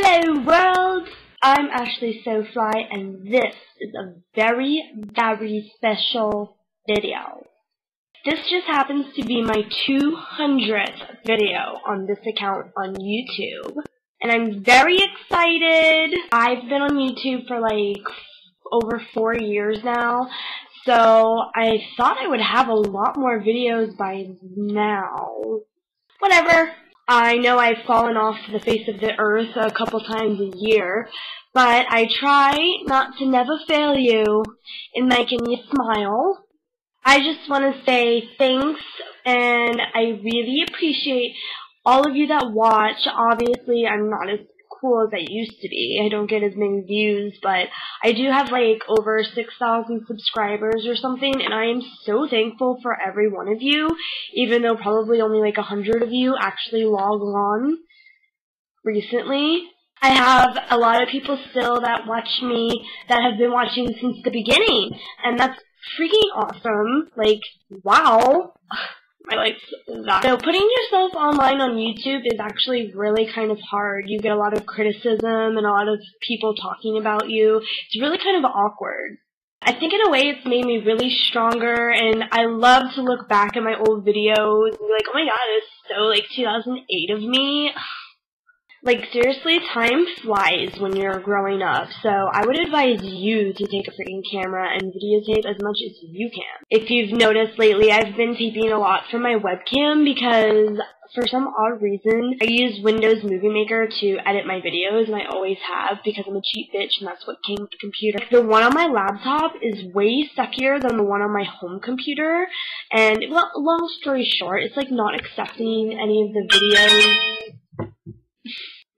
Hello world! I'm Ashlee Soflyy and this is a very, very special video. This just happens to be my 200th video on this account on YouTube. And I'm very excited. I've been on YouTube for like over four years now. So I thought I would have a lot more videos by now. Whatever. I know I've fallen off the face of the earth a couple times a year, but I try not to never fail you in making you smile. I just want to say thanks, and I really appreciate all of you that watch. Obviously, I'm not as cool as I used to be. I don't get as many views, but I do have like over 6,000 subscribers or something, and I am so thankful for every one of you, even though probably only like a hundred of you actually log on recently. I have a lot of people still that watch me that have been watching since the beginning, and that's freaking awesome. Like, wow. I like that. So putting yourself online on YouTube is actually really kind of hard. You get a lot of criticism and a lot of people talking about you. It's really kind of awkward. I think in a way it's made me really stronger and I love to look back at my old videos and be like, oh my god, it's so like 2008 of me. Like, seriously, time flies when you're growing up, so I would advise you to take a freaking camera and videotape as much as you can. If you've noticed lately, I've been taping a lot from my webcam because for some odd reason, I use Windows Movie Maker to edit my videos, and I always have because I'm a cheap bitch, and that's what came with the computer. The one on my laptop is way suckier than the one on my home computer, and, well, long story short, it's like not accepting any of the videos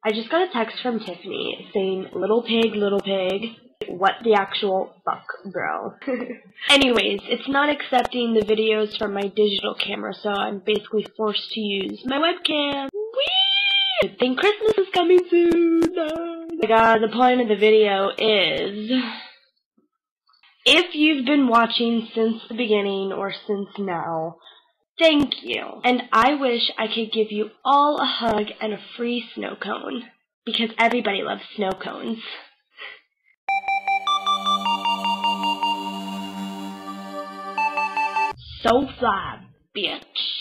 I just got a text from Tiffany saying, little pig, little pig. What the actual fuck, bro? Anyways, it's not accepting the videos from my digital camera, so I'm basically forced to use my webcam. Whee! I think Christmas is coming soon. Like, uh, the point of the video is, if you've been watching since the beginning or since now, Thank you. And I wish I could give you all a hug and a free snow cone. Because everybody loves snow cones. So fly, bitch.